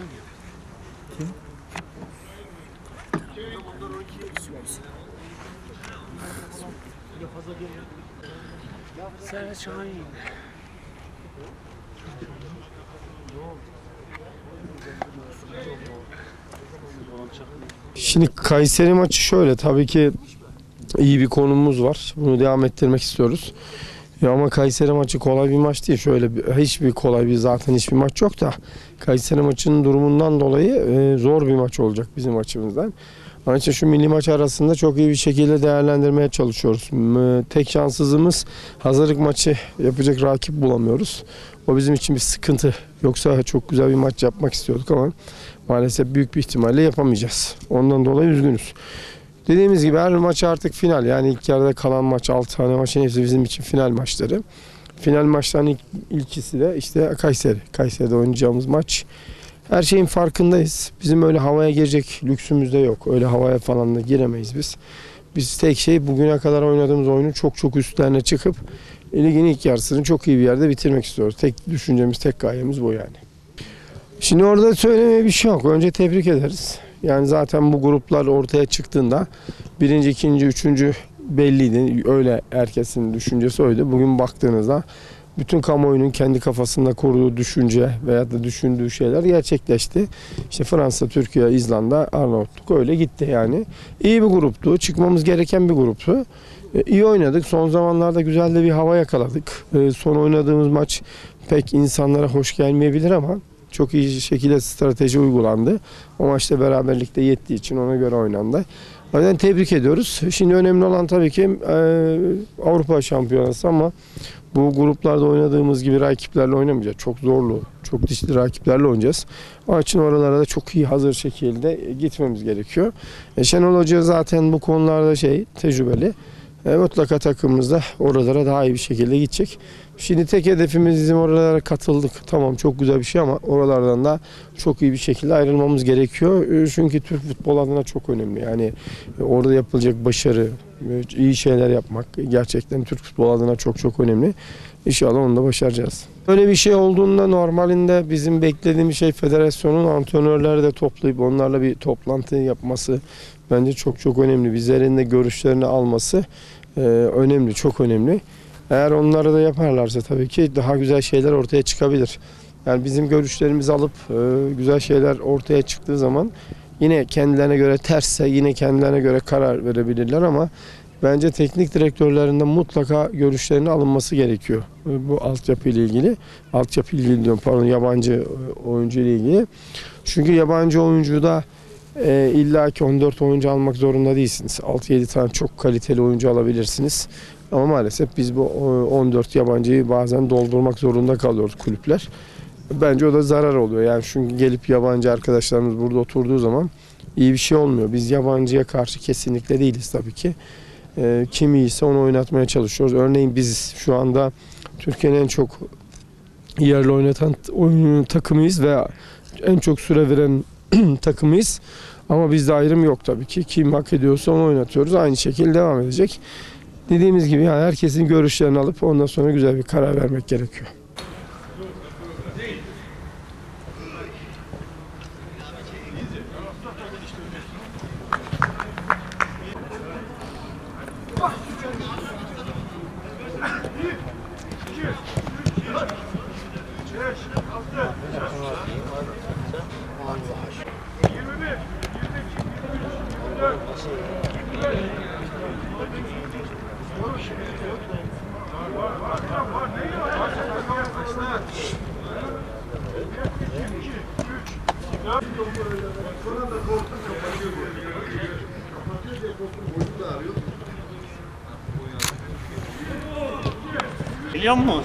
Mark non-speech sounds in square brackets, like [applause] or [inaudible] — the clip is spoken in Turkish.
ya. Sen Şahin. Şimdi Kayseri maçı şöyle tabii ki iyi bir konumuz var. Bunu devam ettirmek istiyoruz. Ya ama Kayseri maçı kolay bir maç değil. Şöyle bir, hiçbir kolay bir zaten hiçbir maç yok da Kayseri maçının durumundan dolayı e, zor bir maç olacak bizim açımızdan. Onun için şu milli maç arasında çok iyi bir şekilde değerlendirmeye çalışıyoruz. Tek şanssızlığımız hazırlık maçı yapacak rakip bulamıyoruz. O bizim için bir sıkıntı. Yoksa çok güzel bir maç yapmak istiyorduk ama maalesef büyük bir ihtimalle yapamayacağız. Ondan dolayı üzgünüz. Dediğimiz gibi her maç artık final. Yani ilk yarıda kalan maç 6 tane maçın hepsi bizim için final maçları. Final maçların ilk, ilkisi de işte Kayseri. Kayseri'de oynayacağımız maç. Her şeyin farkındayız. Bizim öyle havaya girecek lüksümüz de yok. Öyle havaya falan da giremeyiz biz. Biz tek şey bugüne kadar oynadığımız oyunu çok çok üstlerine çıkıp ligin ilk yarısını çok iyi bir yerde bitirmek istiyoruz. Tek düşüncemiz, tek gayemiz bu yani. Şimdi orada söylemeye bir şey yok. Önce tebrik ederiz. Yani zaten bu gruplar ortaya çıktığında birinci, ikinci, üçüncü belliydi. Öyle herkesin düşüncesi oydu. Bugün baktığınızda bütün kamuoyunun kendi kafasında kurduğu düşünce veya da düşündüğü şeyler gerçekleşti. İşte Fransa, Türkiye, İzlanda, Arnavutluk öyle gitti yani. İyi bir gruptu. Çıkmamız gereken bir gruptu. E, İyi oynadık. Son zamanlarda güzel de bir hava yakaladık. E, Son oynadığımız maç pek insanlara hoş gelmeyebilir ama çok iyi şekilde strateji uygulandı. O maçta beraberlikte yettiği için ona göre oynandı. O yüzden tebrik ediyoruz. Şimdi önemli olan tabii ki e, Avrupa Şampiyonası ama bu gruplarda oynadığımız gibi rakiplerle oynamayacağız. Çok zorlu, çok dişli rakiplerle oynayacağız. Onun için oralara da çok iyi hazır şekilde gitmemiz gerekiyor. E, Şenol Hoca zaten bu konularda şey tecrübeli. E, mutlaka takımımız da oralara daha iyi bir şekilde gidecek. Şimdi tek hedefimiz bizim oralara katıldık. Tamam çok güzel bir şey ama oralardan da çok iyi bir şekilde ayrılmamız gerekiyor. E, Çünkü Türk futbol adına çok önemli. Yani e, orada yapılacak başarı, iyi şeyler yapmak gerçekten Türk futbol adına çok çok önemli. İnşallah onu da başaracağız. Böyle bir şey olduğunda normalinde bizim beklediğimiz şey federasyonun antrenörleri de toplayıp onlarla bir toplantı yapması bence çok çok önemli. Bizlerin de görüşlerini alması e, önemli, çok önemli. Eğer onları da yaparlarsa tabii ki daha güzel şeyler ortaya çıkabilir. Yani bizim görüşlerimizi alıp e, güzel şeyler ortaya çıktığı zaman yine kendilerine göre tersse yine kendilerine göre karar verebilirler ama bence teknik direktörlerinde mutlaka görüşlerinin alınması gerekiyor. E, Bu altyapı ile ilgili. Altyapı ile ilgili diyorum pardon yabancı e, oyuncu ile ilgili. Çünkü yabancı oyuncuda e, illa ki 14 oyuncu almak zorunda değilsiniz. 6-7 tane çok kaliteli oyuncu alabilirsiniz. Ama maalesef biz bu e, 14 yabancıyı bazen doldurmak zorunda kalıyoruz kulüpler. Bence o da zarar oluyor. Yani çünkü gelip yabancı arkadaşlarımız burada oturduğu zaman iyi bir şey olmuyor. Biz yabancıya karşı kesinlikle değiliz tabii ki. E, kim iyiyse onu oynatmaya çalışıyoruz. Örneğin biz şu anda Türkiye'nin en çok yerli oynatan oyun takımıyız ve en çok süre veren [clears throat] takımıyız. Ama bizde ayrım yok tabii ki. Kim hak ediyorsa onu oynatıyoruz. Aynı şekilde devam edecek. Dediğimiz gibi yani herkesin görüşlerini alıp ondan sonra güzel bir karar vermek gerekiyor. Var var var var ne ya? Başlar. Biliyor musun?